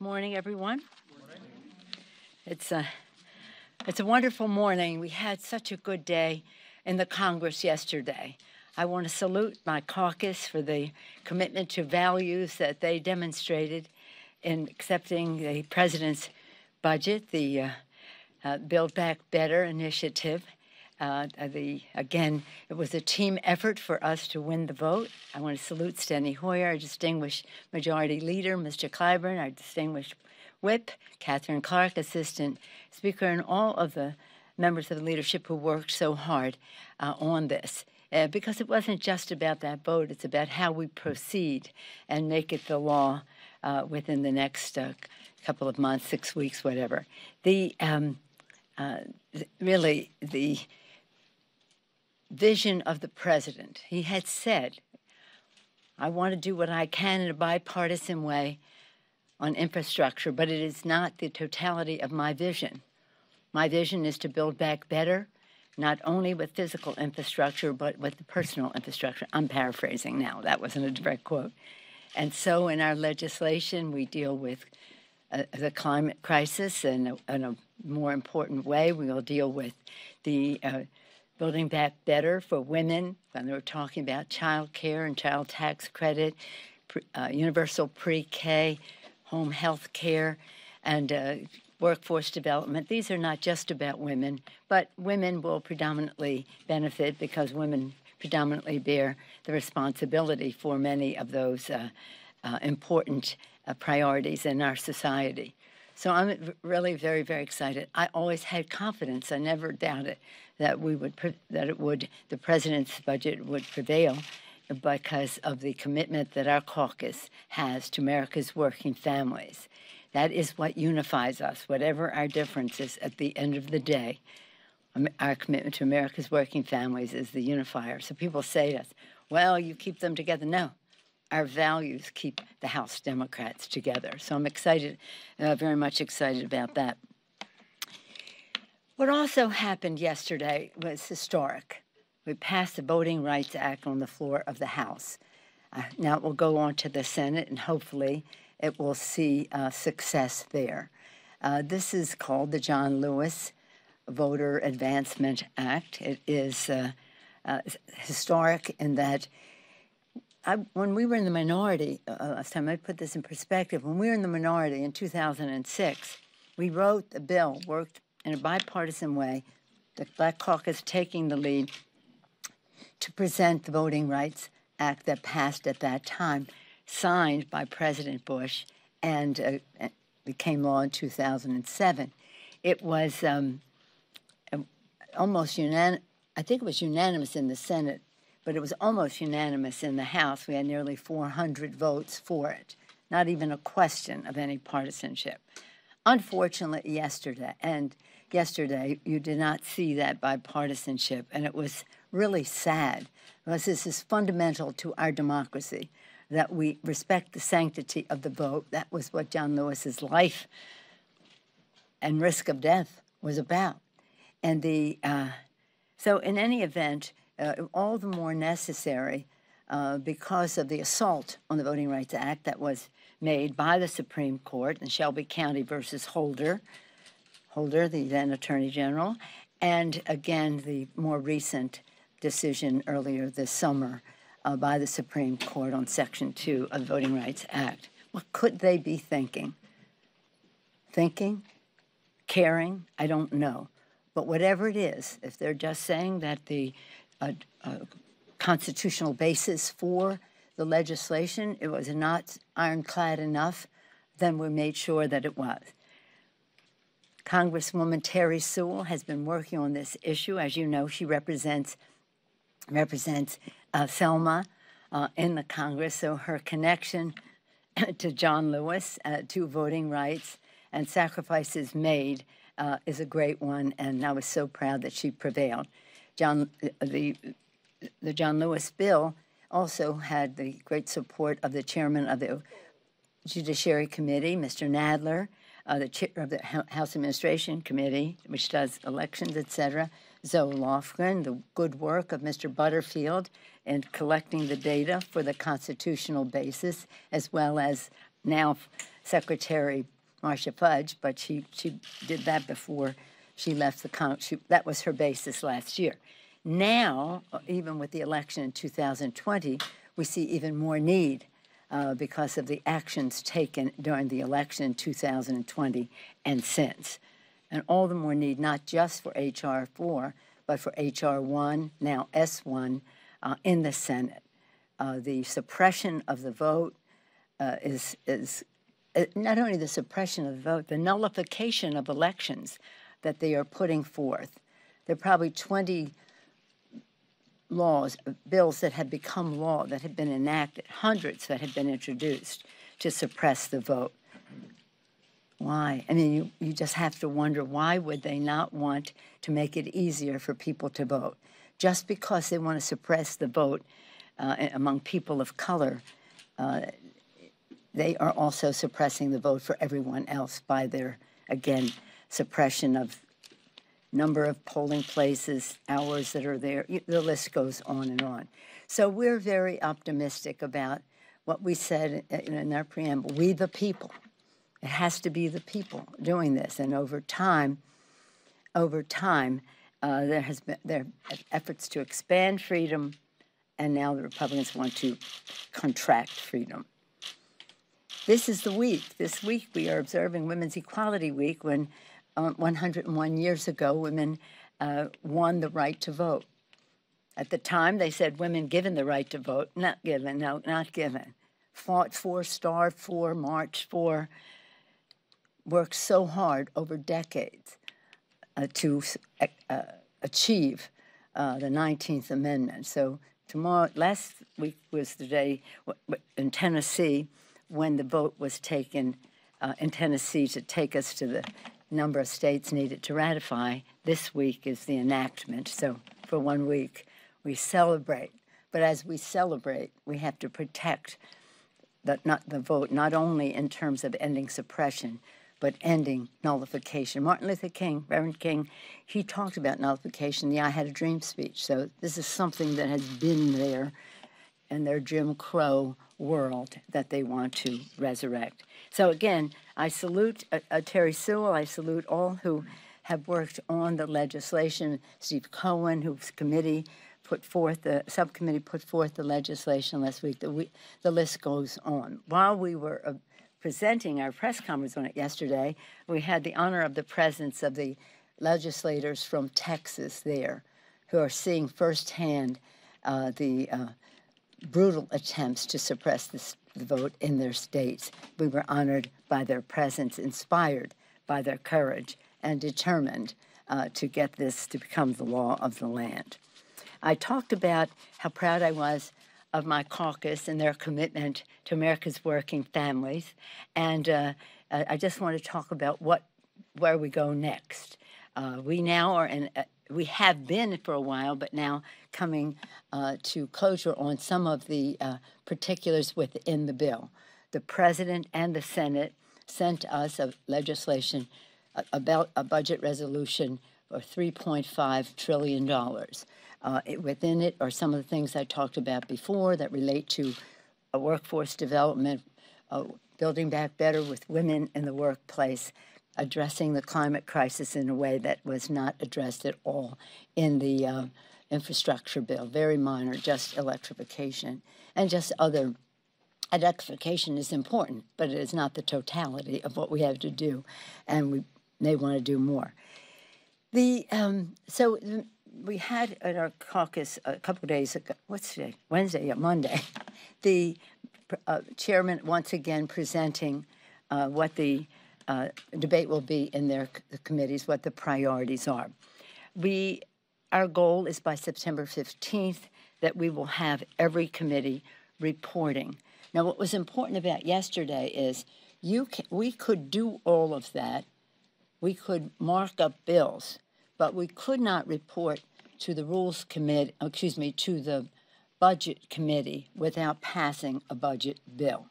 Morning, everyone. It's a, it's a wonderful morning. We had such a good day in the Congress yesterday. I want to salute my caucus for the commitment to values that they demonstrated in accepting the president's budget, the uh, uh, Build Back Better initiative. Uh, the again, it was a team effort for us to win the vote. I want to salute Steny Hoyer, our distinguished Majority Leader, Mr. Clyburn, our distinguished Whip, Catherine Clark, Assistant Speaker, and all of the members of the leadership who worked so hard uh, on this. Uh, because it wasn't just about that vote, it's about how we proceed and make it the law uh, within the next uh, couple of months, six weeks, whatever. The um, uh, really the vision of the president. He had said, I want to do what I can in a bipartisan way on infrastructure, but it is not the totality of my vision. My vision is to build back better, not only with physical infrastructure, but with the personal infrastructure. I'm paraphrasing now, that wasn't a direct quote. And so in our legislation, we deal with uh, the climate crisis in a, in a, more important way. We will deal with the uh, building back better for women when they were talking about child care and child tax credit, pre, uh, universal pre-K, home health care, and uh, workforce development. These are not just about women, but women will predominantly benefit because women predominantly bear the responsibility for many of those uh, uh important uh, priorities in our society. So I'm really very, very excited. I always had confidence. I never doubted that we would that it would the president's budget would prevail because of the commitment that our caucus has to America's working families. That is what unifies us, whatever our differences at the end of the day. Um, our commitment to America's working families is the unifier. So people say to us, well, you keep them together. No, our values keep the House Democrats together. So I'm excited, uh, very much excited about that. What also happened yesterday was historic. We passed the Voting Rights Act on the floor of the House. Uh, now it will go on to the Senate, and hopefully it will see uh, success there. Uh, this is called the John Lewis Voter Advancement Act. It is uh, uh, historic in that I, when we were in the minority, uh, last time I put this in perspective, when we were in the minority in 2006, we wrote the bill, worked in a bipartisan way, the Black Caucus taking the lead to present the Voting Rights Act that passed at that time, signed by President Bush and uh, became law in 2007. It was um, almost unanimous, I think it was unanimous in the Senate, but it was almost unanimous in the House. We had nearly 400 votes for it, not even a question of any partisanship. Unfortunately, yesterday, and yesterday, you did not see that bipartisanship, and it was really sad because this is fundamental to our democracy that we respect the sanctity of the vote. That was what John Lewis's life and risk of death was about. And the uh, so, in any event, uh, all the more necessary uh, because of the assault on the Voting Rights Act that was made by the Supreme Court in Shelby County versus Holder, Holder, the then Attorney General, and again the more recent decision earlier this summer uh, by the Supreme Court on Section 2 of the Voting Rights Act. What could they be thinking? Thinking? Caring? I don't know. But whatever it is, if they're just saying that the uh, uh, constitutional basis for the legislation, it was not ironclad enough, then we made sure that it was. Congresswoman Terri Sewell has been working on this issue. As you know, she represents represents uh, Selma uh, in the Congress, so her connection to John Lewis, uh, to voting rights and sacrifices made uh, is a great one, and I was so proud that she prevailed. John, the the John Lewis bill also had the great support of the chairman of the Judiciary Committee, Mr. Nadler, uh, the chair of the House Administration Committee, which does elections, etc., Zoe Lofgren, the good work of Mr. Butterfield in collecting the data for the constitutional basis, as well as now Secretary Marcia Fudge, but she, she did that before she left the country. That was her basis last year. Now, uh, even with the election in 2020, we see even more need uh, because of the actions taken during the election in 2020 and since. And all the more need, not just for H.R. 4, but for H.R. 1, now S1, uh, in the Senate. Uh, the suppression of the vote uh, is, is uh, not only the suppression of the vote, the nullification of elections that they are putting forth. There are probably 20 laws, bills that have become law, that have been enacted, hundreds that have been introduced to suppress the vote. Why? I mean, you, you just have to wonder why would they not want to make it easier for people to vote? Just because they want to suppress the vote uh, among people of color, uh, they are also suppressing the vote for everyone else by their, again, suppression of number of polling places, hours that are there. The list goes on and on. So we're very optimistic about what we said in our preamble. We the people. It has to be the people doing this, and over time, over time, uh, there has been there efforts to expand freedom, and now the Republicans want to contract freedom. This is the week. This week we are observing Women's Equality Week when 101 years ago, women uh, won the right to vote. At the time, they said women given the right to vote, not given, no, not given. Fought for, starved for, marched for, worked so hard over decades uh, to uh, achieve uh, the 19th Amendment. So tomorrow, last week was the day in Tennessee when the vote was taken uh, in Tennessee to take us to the number of states needed to ratify. This week is the enactment. So for one week, we celebrate. But as we celebrate, we have to protect the, not the vote, not only in terms of ending suppression, but ending nullification. Martin Luther King, Reverend King, he talked about nullification. The I Had a Dream speech. So this is something that has been there in their Jim Crow world that they want to resurrect. So again, I salute uh, uh, Terri Sewell. I salute all who have worked on the legislation. Steve Cohen, whose committee put forth the subcommittee put forth the legislation last week. The, we, the list goes on. While we were uh, presenting our press conference on it yesterday, we had the honor of the presence of the legislators from Texas there, who are seeing firsthand uh, the uh, brutal attempts to suppress this, the vote in their states. We were honored by their presence, inspired by their courage, and determined uh, to get this to become the law of the land. I talked about how proud I was of my caucus and their commitment to America's working families, and uh, I just want to talk about what where we go next. Uh, we now are in we have been for a while, but now coming uh, to closure on some of the uh, particulars within the bill. The president and the Senate sent us a legislation about a budget resolution for $3.5 trillion. Uh, it, within it are some of the things I talked about before that relate to workforce development, uh, building back better with women in the workplace, addressing the climate crisis in a way that was not addressed at all in the uh, infrastructure bill, very minor, just electrification, and just other. Electrification is important, but it is not the totality of what we have to do, and we may want to do more. The um, so we had at our caucus a couple days ago. What's today? Wednesday, yeah, Monday. The uh, chairman once again presenting uh, what the uh, debate will be in their committees what the priorities are. We, our goal is by September 15th that we will have every committee reporting. Now, what was important about yesterday is you can, we could do all of that. We could mark up bills, but we could not report to the Rules Committee, excuse me, to the Budget Committee without passing a budget bill.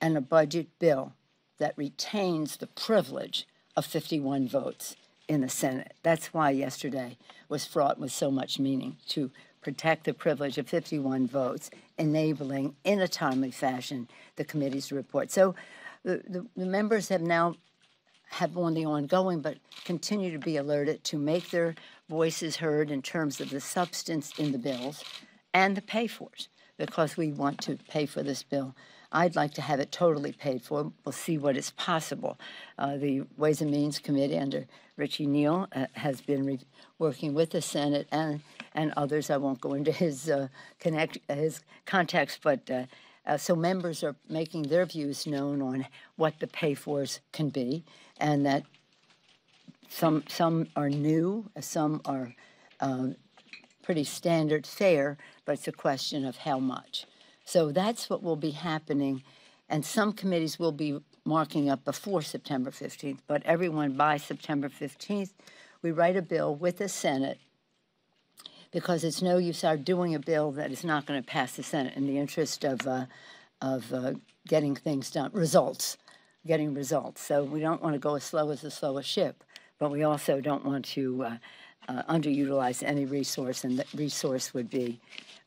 And a budget bill that retains the privilege of 51 votes in the Senate. That's why yesterday was fraught with so much meaning to protect the privilege of 51 votes, enabling in a timely fashion the committee's report. So the, the, the members have now have on the ongoing, but continue to be alerted to make their voices heard in terms of the substance in the bills and the pay for it, because we want to pay for this bill. I'd like to have it totally paid for. We'll see what is possible. Uh, the Ways and Means Committee under Richie Neal uh, has been working with the Senate and and others. I won't go into his uh, connect his context, but uh, uh, so members are making their views known on what the pay fors can be, and that some some are new, some are um, pretty standard fare, but it's a question of how much. So that's what will be happening, and some committees will be marking up before September 15th, but everyone by September 15th, we write a bill with the Senate because it's no use our doing a bill that is not going to pass the Senate in the interest of uh, of uh, getting things done, results, getting results. So we don't want to go as slow as the slowest ship, but we also don't want to uh, uh, underutilize any resource, and the resource would be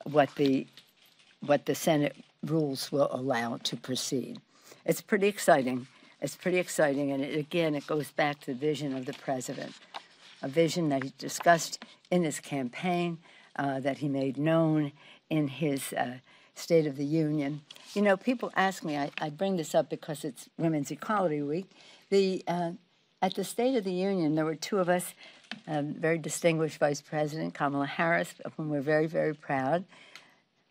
what the what the Senate rules will allow to proceed. It's pretty exciting. It's pretty exciting, and it, again, it goes back to the vision of the president a vision that he discussed in his campaign, uh, that he made known in his uh, State of the Union. You know, people ask me, I, I, bring this up because it's Women's Equality Week. The, uh, at the State of the Union, there were two of us, um, very distinguished Vice President Kamala Harris, of whom we're very, very proud,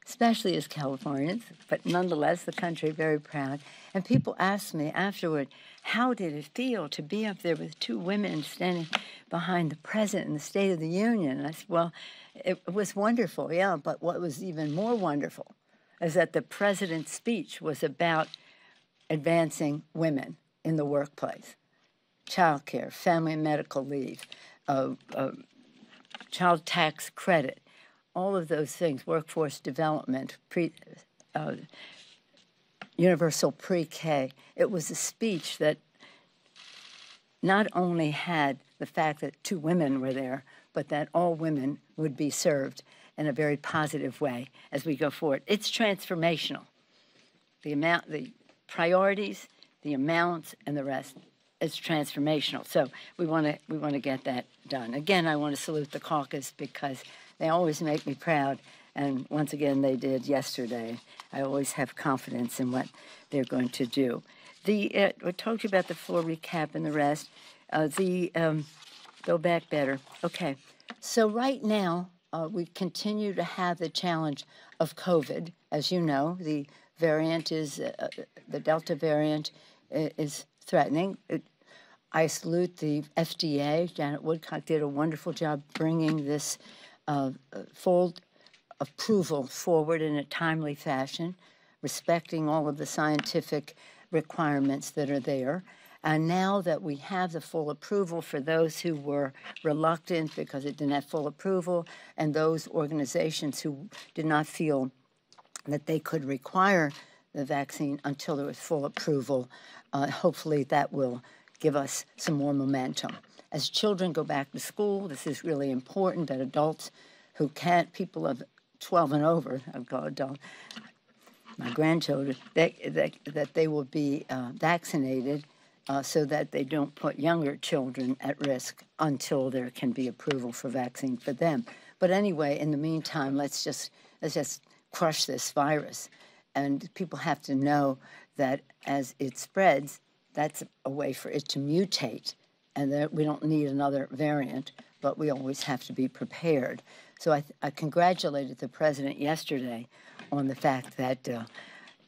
especially as Californians, but nonetheless, the country very proud. And people asked me afterward, how did it feel to be up there with two women standing behind the president in the State of the Union? And I said, well, it, was wonderful, yeah, but what was even more wonderful is that the president's speech was about advancing women in the workplace, child care, family medical leave, uh, uh, child tax credit, all of those things, workforce development, pre, uh, universal pre K. It was a speech that not only had the fact that two women were there, but that all women would be served in a very positive way as we go forward. It's transformational. The amount, the priorities, the amounts, and the rest. It's transformational. So we want to we want to get that done. Again, I want to salute the caucus because they always make me proud and once again, they did yesterday. I always have confidence in what they're going to do. The uh, I you about the floor recap and the rest. Uh, the um, go back better. Okay, so right now uh, we continue to have the challenge of COVID. As you know, the variant is uh, uh, the Delta variant uh, is threatening. It, I salute the FDA. Janet Woodcock did a wonderful job bringing this uh, full approval forward in a timely fashion, respecting all of the scientific requirements that are there. And now that we have the full approval for those who were reluctant because it didn't have full approval, and those organizations who did not feel that they could require the vaccine until there was full approval, uh, hopefully that will give us some more momentum. As children go back to school, this is really important that adults who can't, people of 12 and over, I've got adult, my grandchildren, that, that, that they will be uh, vaccinated uh, so that they don't put younger children at risk until there can be approval for vaccine for them. But anyway, in the meantime, let's just let's just crush this virus, and people have to know that as it spreads, that's a way for it to mutate, and that we don't need another variant, but we always have to be prepared. So I, I congratulated the president yesterday on the fact that uh,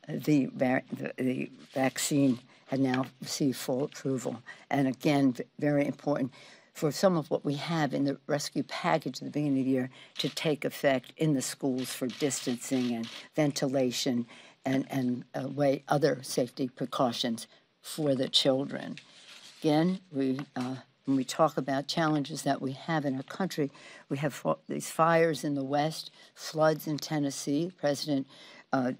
the, the, the vaccine had now received full approval. And again, very important for some of what we have in the rescue package at the beginning of the year to take effect in the schools for distancing and ventilation and, and uh, way other safety precautions for the children. Again, we uh, when we talk about challenges that we have in our country, we have these fires in the West, floods in Tennessee. President uh,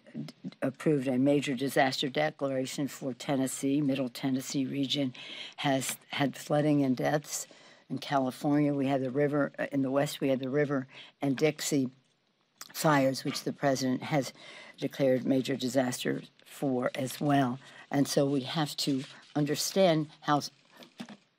approved a major disaster declaration for Tennessee. Middle Tennessee region has had flooding and deaths. In California, we have the river. Uh, in the West, we have the river and Dixie fires, which the president has declared major disaster for as well. And so we have to understand how,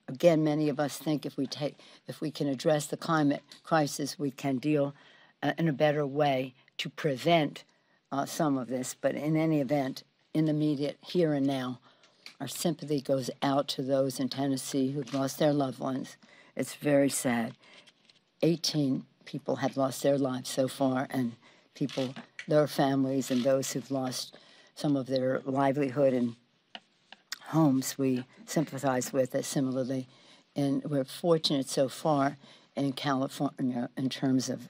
again, many of us think if we take, if we can address the climate crisis, we can deal uh, in a better way to prevent uh, some of this. But in any event, in the immediate here and now, our sympathy goes out to those in Tennessee who've lost their loved ones. It's very sad. 18 people have lost their lives so far, and people, their families, and those who've lost some of their livelihood and homes, we sympathize with it similarly. And we're fortunate so far in California in terms of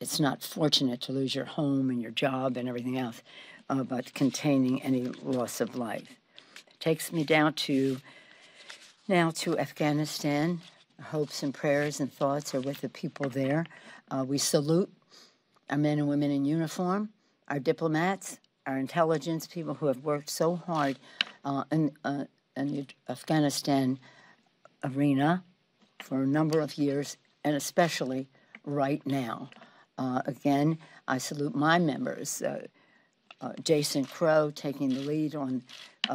it's not fortunate to lose your home and your job and everything else, uh, but containing any loss of life. It Takes me down to now to Afghanistan. Hopes and prayers and thoughts are with the people there. Uh, we salute our men and women in uniform, our diplomats, our intelligence people who have worked so hard uh, in, uh, in the Afghanistan arena for a number of years, and especially right now. Uh, again, I salute my members. Uh, uh, Jason Crow taking the lead on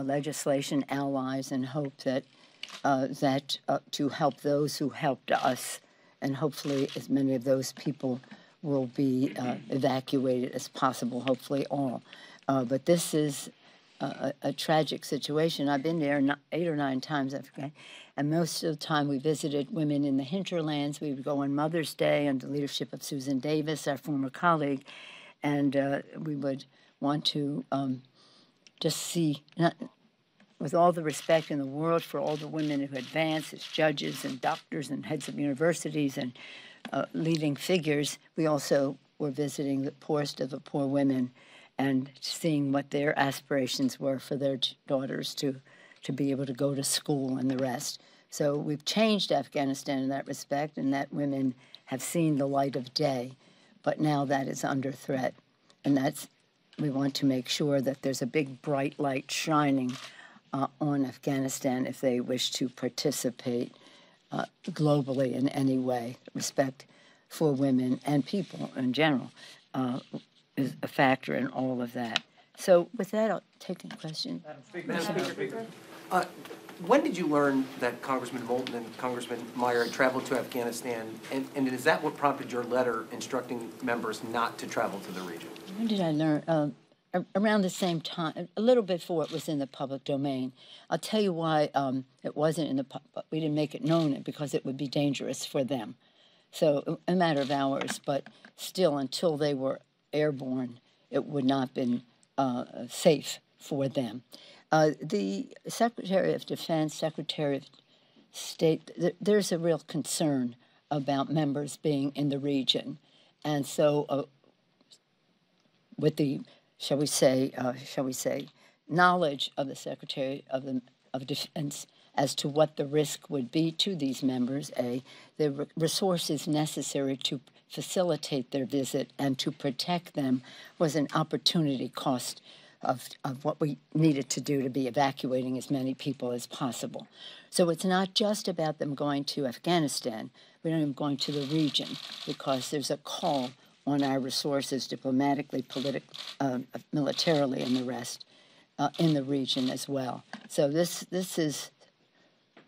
legislation, allies, and hope that uh, that uh, to help those who helped us, and hopefully as many of those people will be uh, evacuated as possible. Hopefully all, but this is a, a, tragic situation. I've been there eight or nine times, okay, and most of the time we visited women in the hinterlands. We would go on Mother's Day under the leadership of Susan Davis, our former colleague, and uh, we would want to um, just see, not, with all the respect in the world for all the women who advance as judges and doctors and heads of universities and uh, leading figures, we also were visiting the poorest of the poor women and seeing what their aspirations were for their daughters to, to be able to go to school and the rest. So we've changed Afghanistan in that respect, and that women have seen the light of day, but now that is under threat. And that's we want to make sure that there's a big bright light shining uh, on Afghanistan if they wish to participate uh, globally in any way. Respect for women and people in general uh, is a factor in all of that. So with that, I'll take a question. Madam Speaker. Uh, when did you learn that Congressman Moulton and Congressman Meijer had traveled to Afghanistan? And, and is that what prompted your letter instructing members not to travel to the region? When did I learn? Uh, around the same time, a little bit before it was in the public domain. I'll tell you why um, it wasn't in the public. we didn't make it known because it would be dangerous for them. So a matter of hours, but still, until they were airborne, it would not have been uh, safe for them. Uh, the Secretary of Defense, Secretary of State, th- there's a real concern about members being in the region, and so uh, with the shall we say, uh, shall we say, knowledge of the Secretary of, the, of Defense as to what the risk would be to these members, A, the resources necessary to facilitate their visit and to protect them was an opportunity cost of, of what we needed to do to be evacuating as many people as possible. So it's not just about them going to Afghanistan, but them going to the region because there's a call on our resources diplomatically, politically, uh, militarily, and the rest uh, in the region as well. So this this is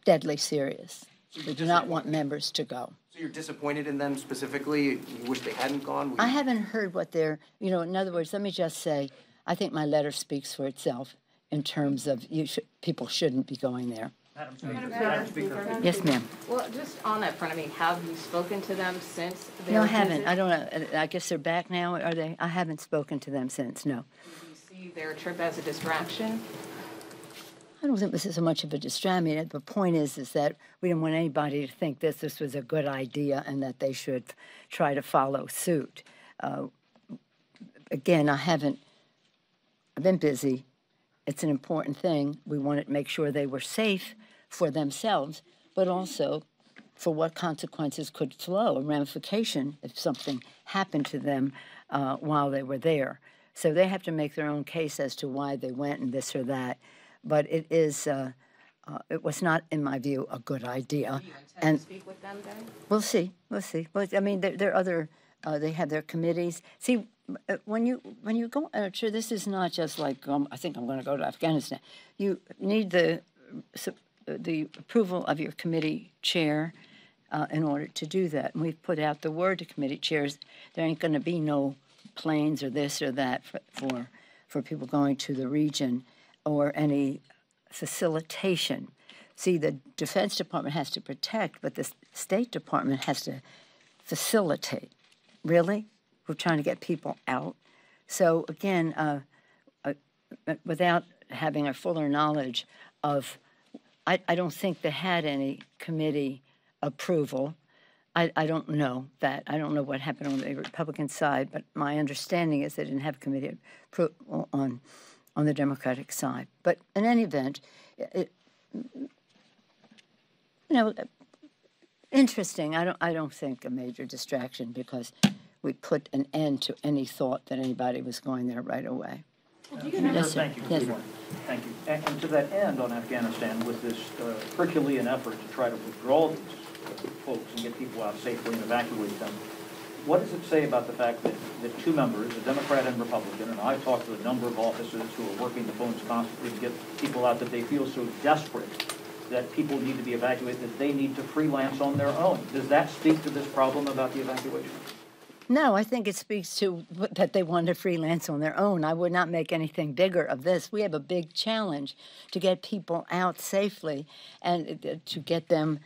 deadly serious. We do not want members to go. So you're disappointed in them specifically? You wish they hadn't gone? I haven't heard what they're, you know, in other words, let me just say, I think my letter speaks for itself in terms of you sh- people shouldn't be going there. Madam Speaker. Madam Speaker. Yes, ma'am. Well, just on that front, I mean, have you spoken to them since their No, I haven't. I don't know. I guess they're back now, are they? I haven't spoken to them since, no. Do you see their trip as a distraction? I don't think this is so much of a distraction. the point is, is that we didn't want anybody to think this this was a good idea and that they should try to follow suit. Uh, again, I haven't. I've been busy. It's an important thing. We wanted to make sure they were safe for themselves, but also for what consequences could flow, a ramification if something happened to them uh, while they were there. So they have to make their own case as to why they went and this or that. But it is, uh, uh, it was not, in my view, a good idea. And speak with them then? We'll see. We'll see. Well, I mean, there, there are other Uh, they have their committees. See, uh, when you when you go, uh, sure, this is not just like um, I think I'm going to go to Afghanistan. You need the the approval of your committee chair uh, in order to do that. And we've put out the word to committee chairs. There ain't going to be no planes or this or that for, for for people going to the region or any facilitation. See, the Defense Department has to protect, but the State Department has to facilitate. Really? We're trying to get people out. So again, uh, uh, without having a fuller knowledge of, I, I don't think they had any committee approval. I, I don't know that. I don't know what happened on the Republican side, but my understanding is they didn't have committee approval on, on the Democratic side. But in any event, it, you know, interesting. I don't. I don't think a major distraction because we put an end to any thought that anybody was going there right away. Yes, sir. Thank you. Yes, Good sir. morning. Thank you. And and to that end on Afghanistan, with this uh, Herculean effort to try to withdraw these uh, folks and get people out safely and evacuate them, what does it say about the fact that, that two members, a Democrat and Republican, and I've talked to a number of officers who are working the phones constantly to get people out, that they feel so desperate that people need to be evacuated, that they need to freelance on their own? Does that speak to this problem about the evacuation? No, I think it speaks to that they want to freelance on their own. I would not make anything bigger of this. We have a big challenge to get people out safely and uh, to get them.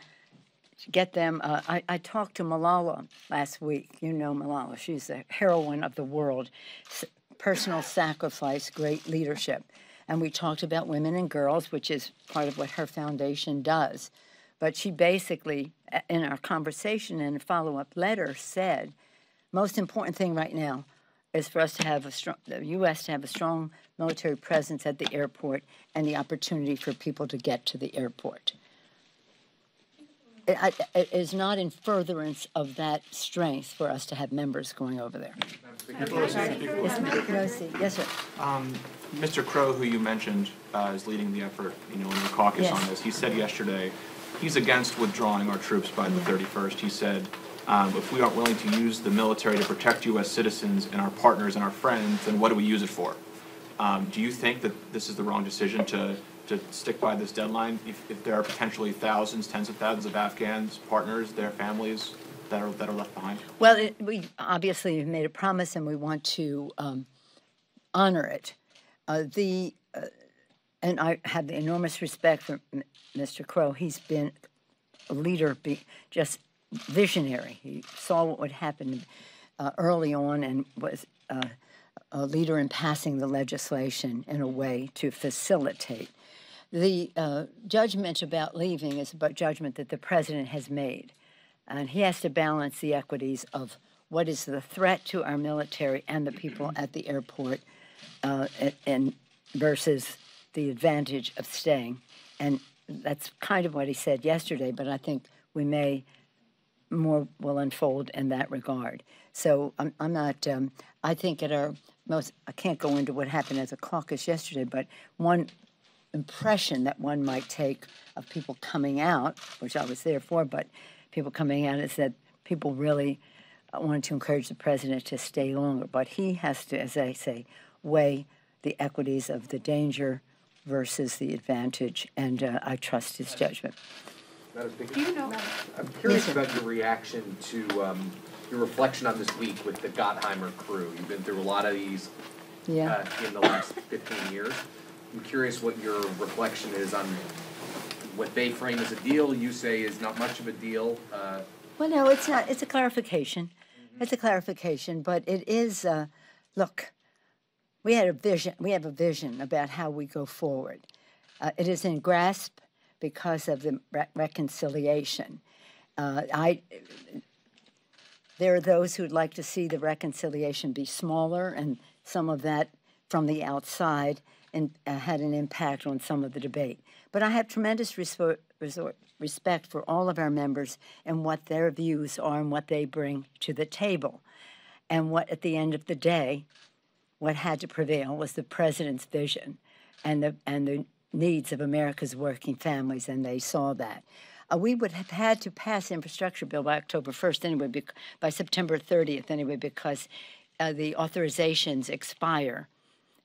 Get them, uh, I, I talked to Malala last week. You know Malala; she's the heroine of the world. S- personal sacrifice, great leadership, and we talked about women and girls, which is part of what her foundation does. But she basically, in our conversation and follow-up letter, said most important thing right now is for us to have a strong, the U.S. to have a strong military presence at the airport and the opportunity for people to get to the airport. It, I, it is not in furtherance of that strength for us to have members going over there. Yes. Pelosi. Yes, sir. Mr. Crow, who you mentioned uh, is leading the effort, you know, in the caucus Yes. on this, he said yesterday he's against withdrawing our troops by the 31st. He said um, if we aren't willing to use the military to protect U.S. citizens and our partners and our friends, then what do we use it for? Um, do you think that this is the wrong decision to, to stick by this deadline? If, if there are potentially thousands, tens of thousands of Afghans, partners, their families that are, that are left behind? Well, it, we obviously have made a promise and we want to um, honor it. Uh, the uh, and I have the enormous respect for M- Mr. Crow. He's been a leader, be, just visionary. He saw what would happen uh, early on and was uh, a leader in passing the legislation in a way to facilitate. The uh, judgment about leaving is a judgment that the president has made, and he has to balance the equities of what is the threat to our military and the people at the airport, uh, and, versus the advantage of staying. And that's kind of what he said yesterday, but I think we may more will unfold in that regard. So I'm, I'm not, um, I think at our most, I can't go into what happened at the caucus yesterday, but one impression that one might take of people coming out, which I was there for, but people coming out is that people really uh, wanted to encourage the president to stay longer. But he has to, as I say, weigh the equities of the danger versus the advantage, and uh, I trust his judgment. Madam Speaker? I'm curious about your reaction to um, your reflection on this week with the Gottheimer crew. You've been through a lot of these Yeah. uh, in the last 15 years. I'm curious what your reflection is on what they frame as a deal, you say is not much of a deal. Uh, Well, no, it's not. It's a clarification. It's a clarification, but it is. Uh, look, we had a vision. We have a vision about how we go forward. Uh, it is in grasp because of the re- reconciliation. Uh, I. There are those who'd like to see the reconciliation be smaller, and some of that from the outside and uh, had an impact on some of the debate. But I have tremendous resor- resor- respect for all of our members and what their views are and what they bring to the table. And what, at the end of the day, what had to prevail was the president's vision and the, and the needs of America's working families, and they saw that. Uh, we would have had to pass the infrastructure bill by October 1st anyway, by September 30th anyway, because uh, the authorizations expire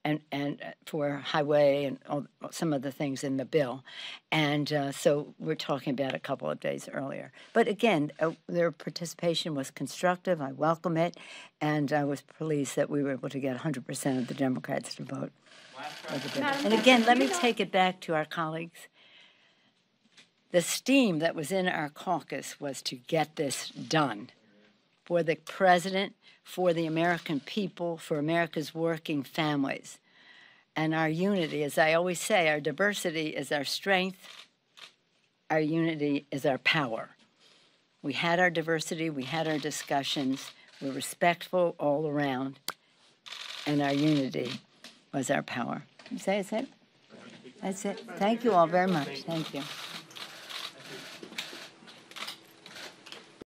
and, and uh, for highway and all, some of the things in the bill. And uh, so we're talking about a couple of days earlier. But again, uh, their participation was constructive. I welcome it. And I was pleased that we were able to get 100% of the Democrats to vote. And again, let me take it back to our colleagues. The steam that was in our caucus was to get this done for the president, for the American people, for America's working families. And our unity, as I always say, our diversity is our strength, our unity is our power. We had our diversity, we had our discussions, we're respectful all around, and our unity was our power. You say it? That's it. Thank you all very much. Thank you.